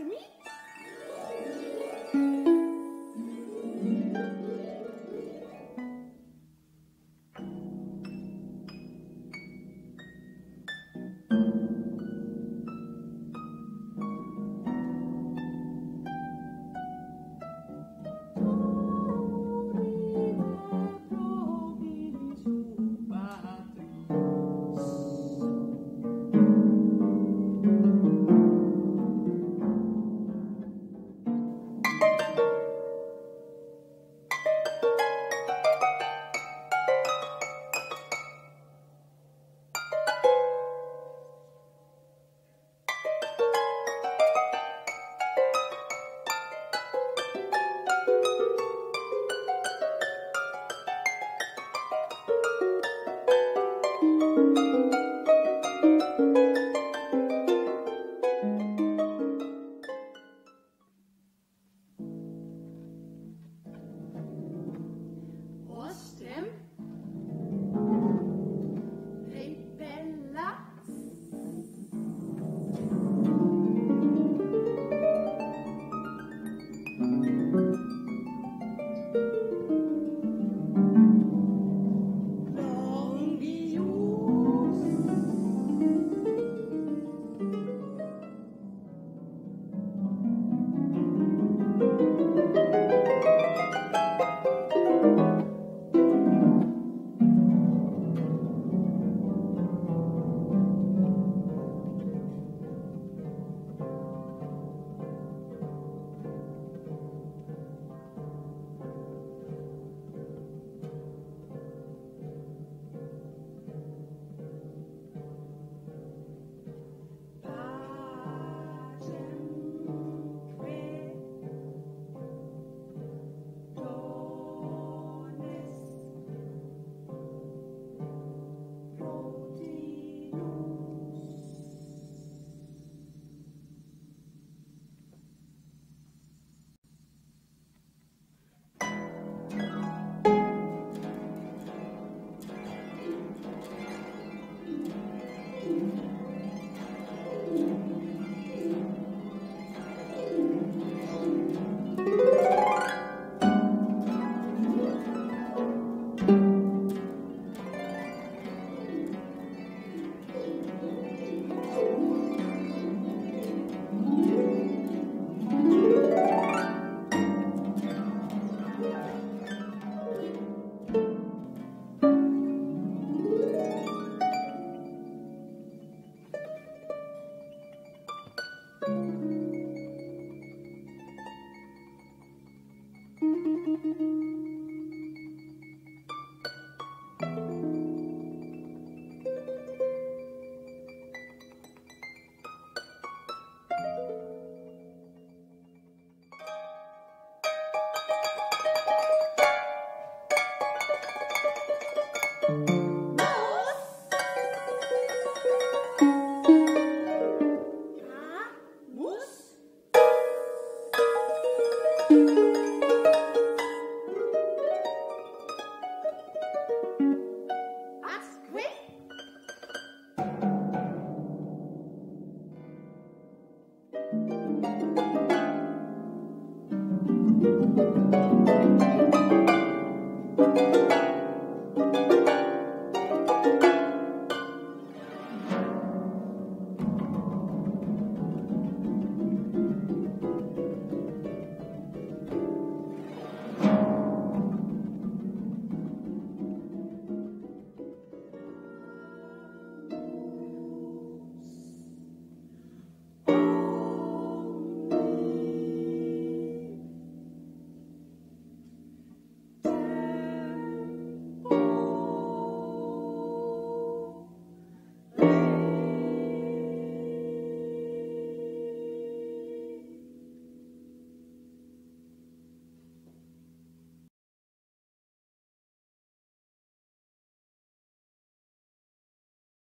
for me?